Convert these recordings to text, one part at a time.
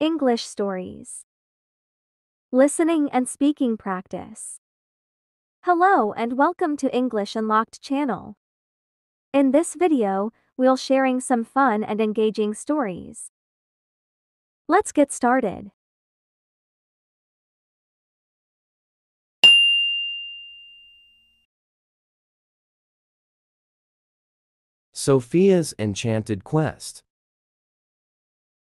English stories. Listening and speaking practice. Hello and welcome to English Unlocked channel. In this video, we'll sharing some fun and engaging stories. Let's get started. Sophia's Enchanted Quest.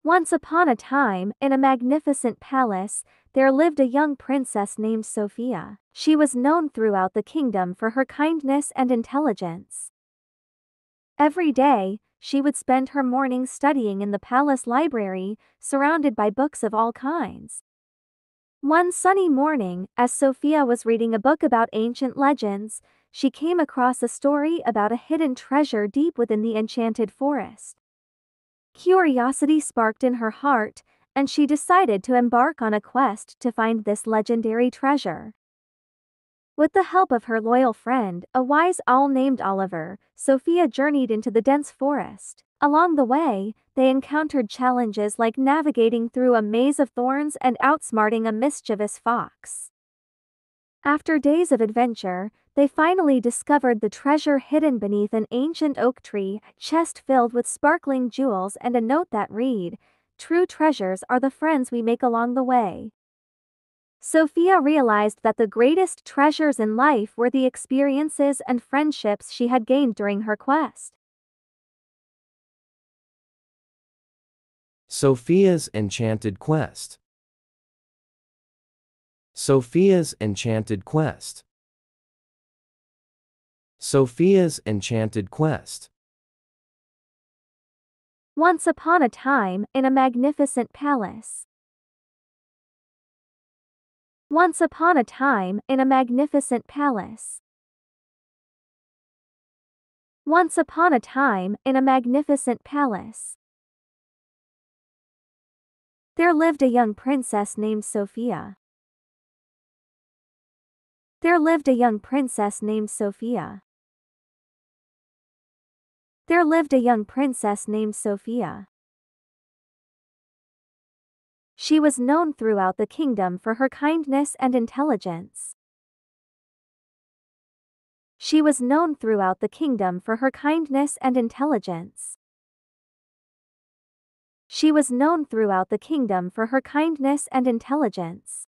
Once upon a time, in a magnificent palace, there lived a young princess named Sophia. She was known throughout the kingdom for her kindness and intelligence. Every day, she would spend her mornings studying in the palace library, surrounded by books of all kinds. One sunny morning, as Sophia was reading a book about ancient legends, she came across a story about a hidden treasure deep within the enchanted forest. Curiosity sparked in her heart, and she decided to embark on a quest to find this legendary treasure. With the help of her loyal friend, a wise owl named Oliver, Sophia journeyed into the dense forest. Along the way, they encountered challenges like navigating through a maze of thorns and outsmarting a mischievous fox. After days of adventure, they finally discovered the treasure hidden beneath an ancient oak tree, chest filled with sparkling jewels and a note that read, True treasures are the friends we make along the way. Sophia realized that the greatest treasures in life were the experiences and friendships she had gained during her quest. Sophia's Enchanted Quest. Sophia's Enchanted Quest. Sophia's Enchanted Quest. Once upon a time, in a magnificent palace. Once upon a time, in a magnificent palace. Once upon a time, in a magnificent palace. There lived a young princess named Sophia. There lived a young princess named Sophia. There lived a young princess named Sophia. She was known throughout the kingdom for her kindness and intelligence. She was known throughout the kingdom for her kindness and intelligence. She was known throughout the kingdom for her kindness and intelligence.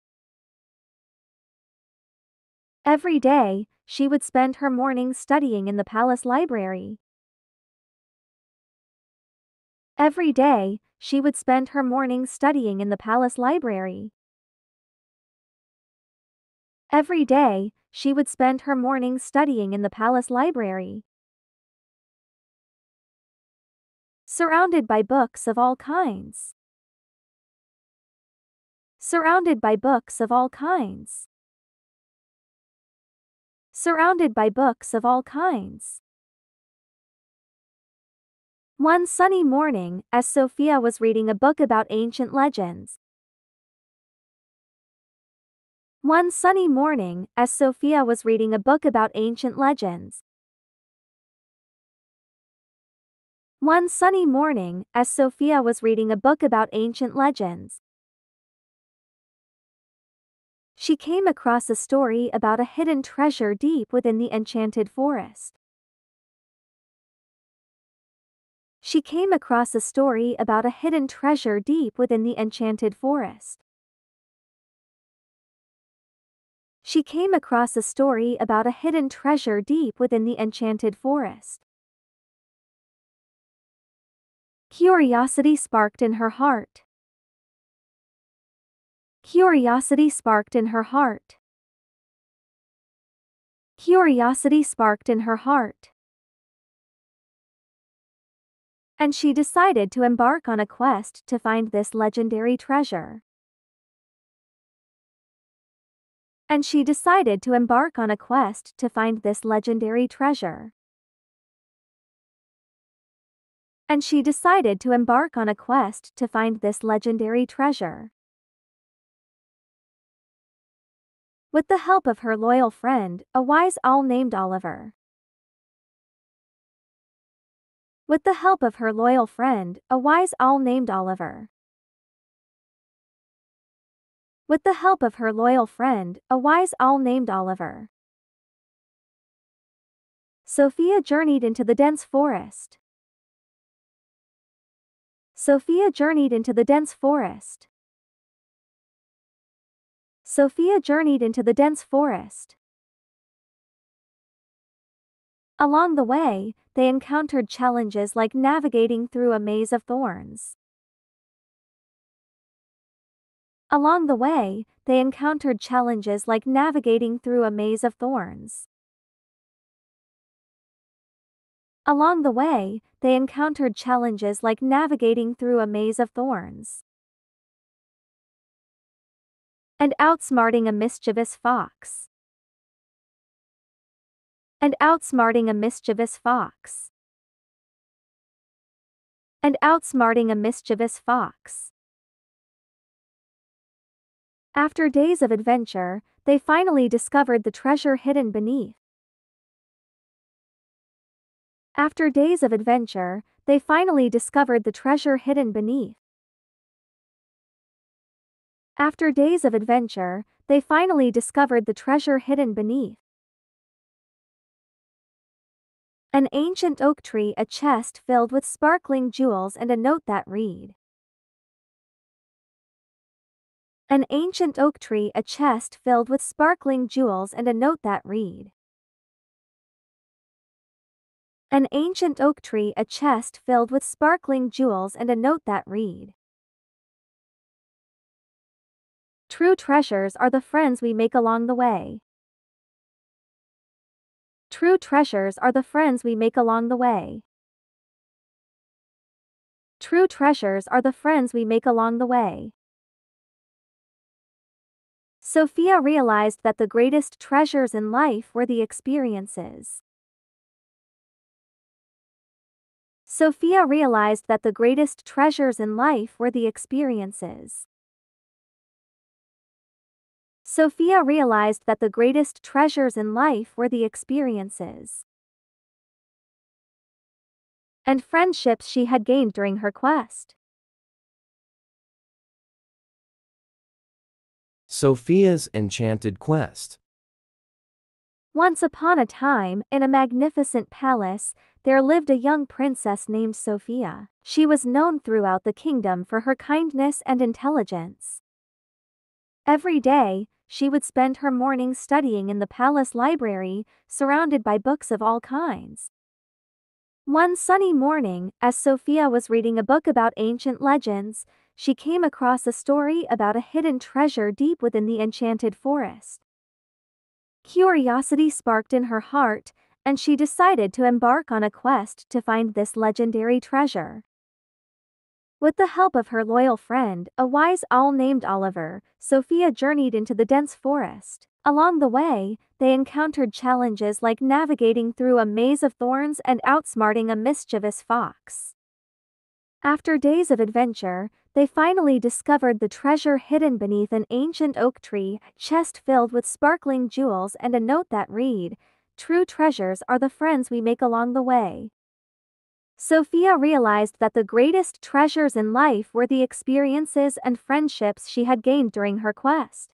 Every day, she would spend her mornings studying in the palace library. Every day, she would spend her mornings studying in the palace library. Every day, she would spend her mornings studying in the palace library. Surrounded by books of all kinds. Surrounded by books of all kinds. Surrounded by books of all kinds. One sunny morning, as Sophia was reading a book about ancient legends. One sunny morning, as Sophia was reading a book about ancient legends. One sunny morning, as Sophia was reading a book about ancient legends. She came across a story about a hidden treasure deep within the enchanted forest. she came across a story about a hidden treasure deep within the enchanted forest. She came across a story about a hidden treasure deep within the enchanted forest. Curiosity sparked in her heart. Curiosity sparked in her heart. Curiosity sparked in her heart and she decided to embark on a quest to find this legendary treasure. And she decided to embark on a quest to find this legendary treasure. And she decided to embark on a quest to find this legendary treasure. With the help of her loyal friend, a wise owl named Oliver. With the help of her loyal friend, a wise owl named Oliver. With the help of her loyal friend, a wise owl named Oliver. Sophia journeyed into the dense forest. Sophia journeyed into the dense forest. Sophia journeyed into the dense forest. Along the way, they encountered challenges like navigating through a maze of thorns. Along the way, they encountered challenges like navigating through a maze of thorns. Along the way, they encountered challenges like navigating through a maze of thorns. And outsmarting a mischievous fox and outsmarting a mischievous fox. And outsmarting a mischievous fox. After days of adventure, they finally discovered the treasure hidden beneath. After days of adventure, they finally discovered the treasure hidden beneath. After days of adventure, they finally discovered the treasure hidden beneath. An ancient oak tree a chest filled with sparkling jewels and a note that read. An ancient oak tree a chest filled with sparkling jewels and a note that read. An ancient oak tree a chest filled with sparkling jewels and a note that read. True treasures are the friends we make along the way. True treasures are the friends we make along the way. True treasures are the friends we make along the way. Sophia realized that the greatest treasures in life were the experiences. Sophia realized that the greatest treasures in life were the experiences. Sophia realized that the greatest treasures in life were the experiences and friendships she had gained during her quest. Sophia's Enchanted Quest Once upon a time, in a magnificent palace, there lived a young princess named Sophia. She was known throughout the kingdom for her kindness and intelligence. Every day, she would spend her mornings studying in the palace library, surrounded by books of all kinds. One sunny morning, as Sophia was reading a book about ancient legends, she came across a story about a hidden treasure deep within the enchanted forest. Curiosity sparked in her heart, and she decided to embark on a quest to find this legendary treasure. With the help of her loyal friend, a wise owl named Oliver, Sophia journeyed into the dense forest. Along the way, they encountered challenges like navigating through a maze of thorns and outsmarting a mischievous fox. After days of adventure, they finally discovered the treasure hidden beneath an ancient oak tree, chest filled with sparkling jewels and a note that read, True treasures are the friends we make along the way. Sophia realized that the greatest treasures in life were the experiences and friendships she had gained during her quest.